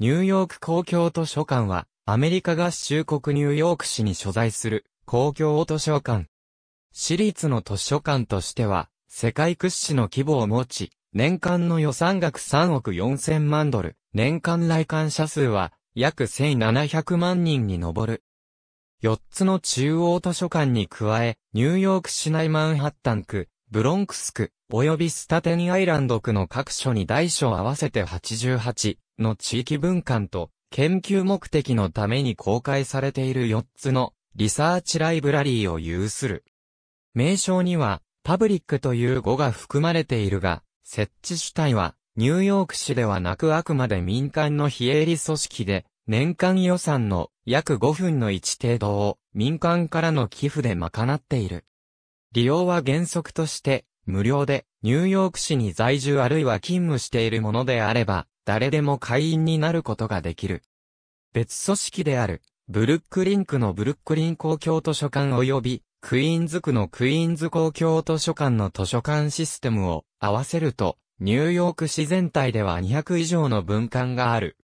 ニューヨーク公共図書館は、アメリカ合衆国ニューヨーク市に所在する公共図書館。私立の図書館としては、世界屈指の規模を持ち、年間の予算額3億4000万ドル、年間来館者数は約1700万人に上る。4つの中央図書館に加え、ニューヨーク市内マンハッタン区、ブロンクス区、及びスタテニアイランド区の各所に大小合わせて88の地域文館と、研究目的のために公開されている4つのリサーチライブラリーを有する。名称には、パブリックという語が含まれているが、設置主体は、ニューヨーク市ではなくあくまで民間の非営利組織で、年間予算の約5分の1程度を民間からの寄付で賄っている。利用は原則として無料でニューヨーク市に在住あるいは勤務しているものであれば誰でも会員になることができる。別組織であるブルックリンクのブルックリン公共図書館及びクイーンズ区のクイーンズ公共図書館の図書館システムを合わせると、ニューヨーク市全体では200以上の分館がある。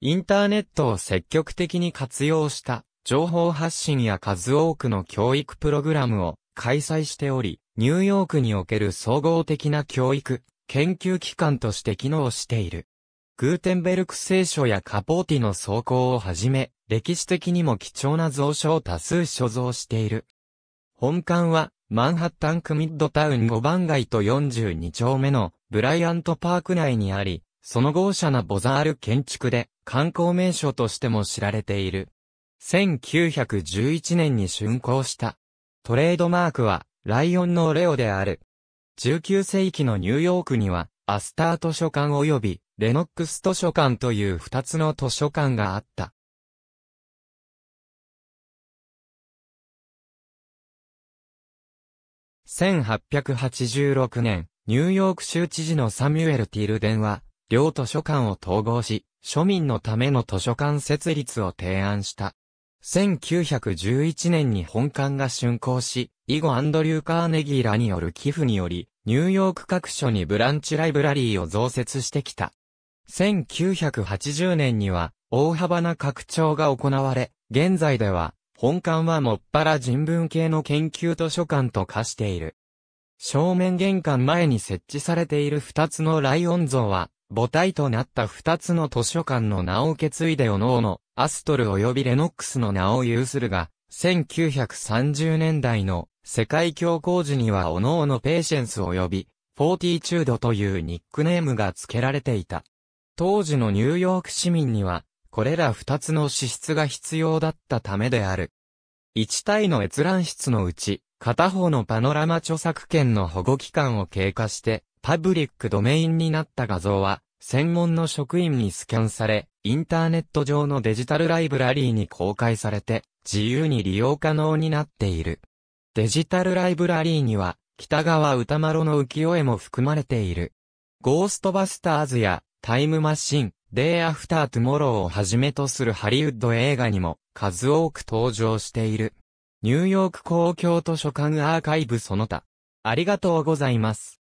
インターネットを積極的に活用した情報発信や数多くの教育プログラムを開催しており、ニューヨークにおける総合的な教育、研究機関として機能している。グーテンベルク聖書やカポーティの走行をはじめ、歴史的にも貴重な蔵書を多数所蔵している。本館は、マンハッタン区ミッドタウン5番街と42丁目のブライアントパーク内にあり、その豪華なボザール建築で観光名所としても知られている。1911年に竣工した。トレードマークはライオンのレオである。19世紀のニューヨークにはアスター図書館及びレノックス図書館という二つの図書館があった。1886年、ニューヨーク州知事のサミュエル・ティルデンは、両図書館を統合し、庶民のための図書館設立を提案した。1911年に本館が竣工し、以後アンドリュー・カーネギーらによる寄付により、ニューヨーク各所にブランチライブラリーを増設してきた。1980年には大幅な拡張が行われ、現在では本館はもっぱら人文系の研究図書館と化している。正面玄関前に設置されている二つのライオン像は、母体となった二つの図書館の名を受け継いでおのおの、アストル及びレノックスの名を有するが、1930年代の世界恐慌時にはおのおのペーシェンス及び、フォーティチュードというニックネームが付けられていた。当時のニューヨーク市民には、これら二つの資質が必要だったためである。一体の閲覧室のうち、片方のパノラマ著作権の保護期間を経過して、パブリックドメインになった画像は、専門の職員にスキャンされ、インターネット上のデジタルライブラリーに公開されて、自由に利用可能になっている。デジタルライブラリーには、喜多川歌麿の浮世絵も含まれている。ゴーストバスターズやタイムマシン、デイアフタートゥモローをはじめとするハリウッド映画にも数多く登場している。ニューヨーク公共図書館アーカイブその他。ありがとうございます。